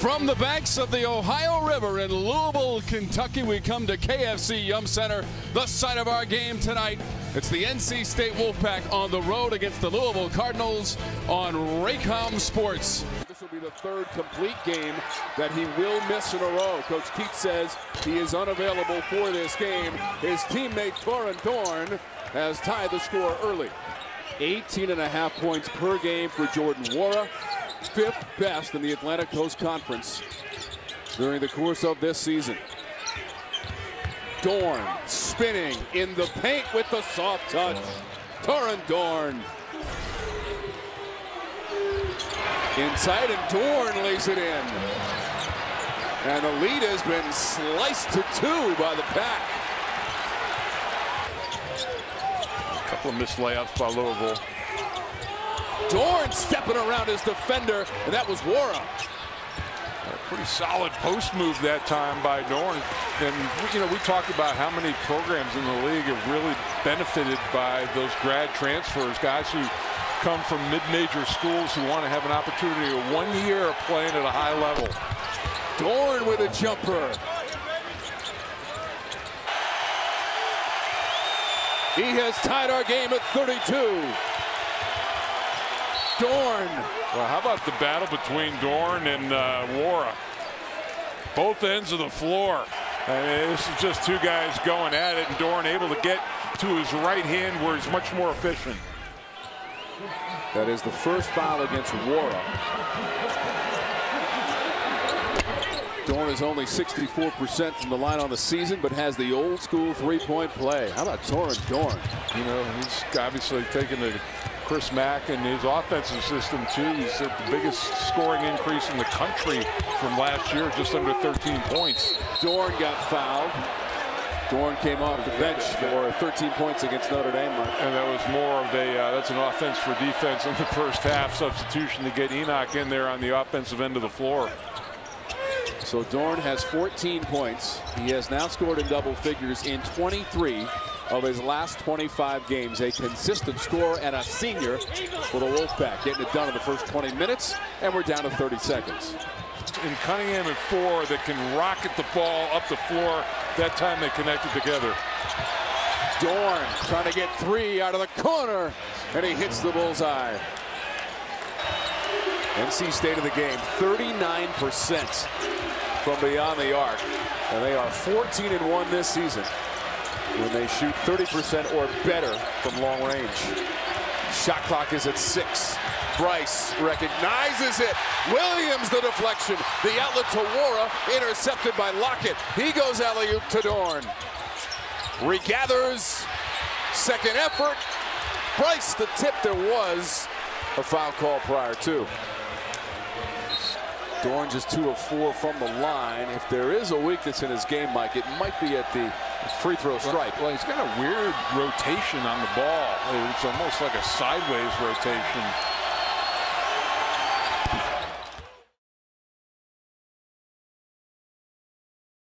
From the banks of the Ohio River in Louisville, Kentucky, we come to KFC Yum Center, the site of our game tonight. It's the NC State Wolfpack on the road against the Louisville Cardinals on Raycom Sports. This will be the third complete game that he will miss in a row. Coach Keatts says he is unavailable for this game. His teammate Torin Dorn has tied the score early. 18 and a half points per game for Jordan Nwora fifth best in the Atlantic Coast Conference during the course of this season. Dorn spinning in the paint with the soft touch. Torin Dorn. Inside and Dorn lays it in. And the lead has been sliced to two by the pack. A couple of missed layups by Louisville. Dorn stepping around his defender, and that was Nwora. A pretty solid post move that time by Dorn. And, you know, we talked about how many programs in the league have really benefited by those grad transfers, guys who come from mid-major schools who want to have an opportunity of one year of playing at a high level. Dorn with a jumper. He has tied our game at 32. Dorn. Well, how about the battle between Dorn and uh, Nwora? Both ends of the floor. And this is just two guys going at it, and Dorn able to get to his right hand where he's much more efficient. That is the first foul against Nwora. Dorn is only 64% from the line on the season, but has the old school three-point play. How about Torin Dorn? You know, he's obviously taken the Chris Mack and his offensive system too. He's at the biggest scoring increase in the country from last year, just under 13 points. Dorn got fouled. Dorn came off the bench for 13 points against Notre Dame. And that was more of a, uh, that's an offense for defense in the first half substitution to get Enoch in there on the offensive end of the floor. So Dorn has 14 points. He has now scored in double figures in 23 of his last 25 games. A consistent score and a senior for the Wolfpack. Getting it done in the first 20 minutes, and we're down to 30 seconds. And Cunningham and Fore that can rocket the ball up the floor. That time they connected together. Dorn trying to get three out of the corner, and he hits the bullseye. NC State of the game, 39% from beyond the arc. And they are 14 and 1 this season when they shoot 30% or better from long range. Shot clock is at six. Bryce recognizes it. Williams the deflection. The outlet to Nwora intercepted by Lockett. He goes alley-oop to Dorn. Regathers. Second effort. Bryce the tip. There was a foul call prior to. Dorn just two of four from the line. If there is a weakness in his game, Mike, it might be at the free throw stripe. Well, he's got a weird rotation on the ball. It's almost like a sideways rotation.